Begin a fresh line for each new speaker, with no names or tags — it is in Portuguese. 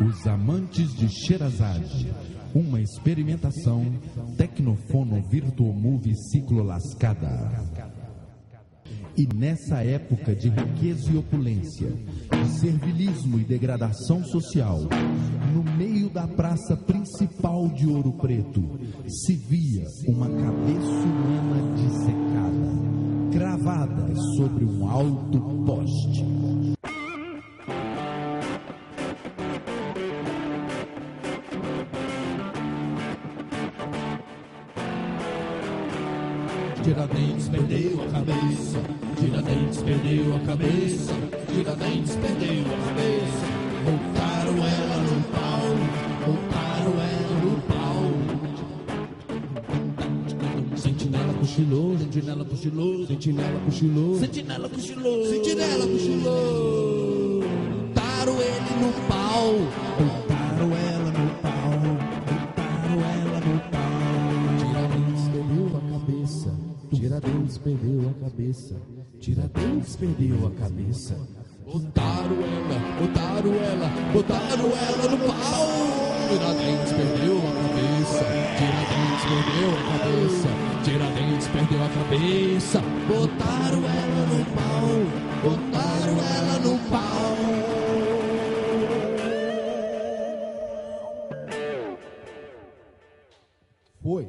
Os Amantes de Sherazade. Uma experimentação Tecnofono Virtuomove Ciclo Lascada. E nessa época de riqueza e opulência, de servilismo e degradação social, no meio da praça principal de Ouro Preto, se via uma cabeça humana dissecada, cravada sobre um alto poste.
Tiradentes perdeu a cabeça, Tiradentes perdeu a cabeça, Tiradentes perdeu a cabeça. Voltaram ela no pau, voltaram ela no pau. Sentinela cochilou, sentinela cochilou, sentinela cochilou, sentinela cochilou, sentinela cochilou. Botaram ele no pau, botaram Tiradentes perdeu a cabeça, Tiradentes perdeu a cabeça. Botaram ela, botaram ela, botaram ela no pau. Tiradentes perdeu a cabeça, Tiradentes perdeu a cabeça, Tiradentes perdeu a cabeça. Botaram ela no pau, botaram ela no pau.
Foi.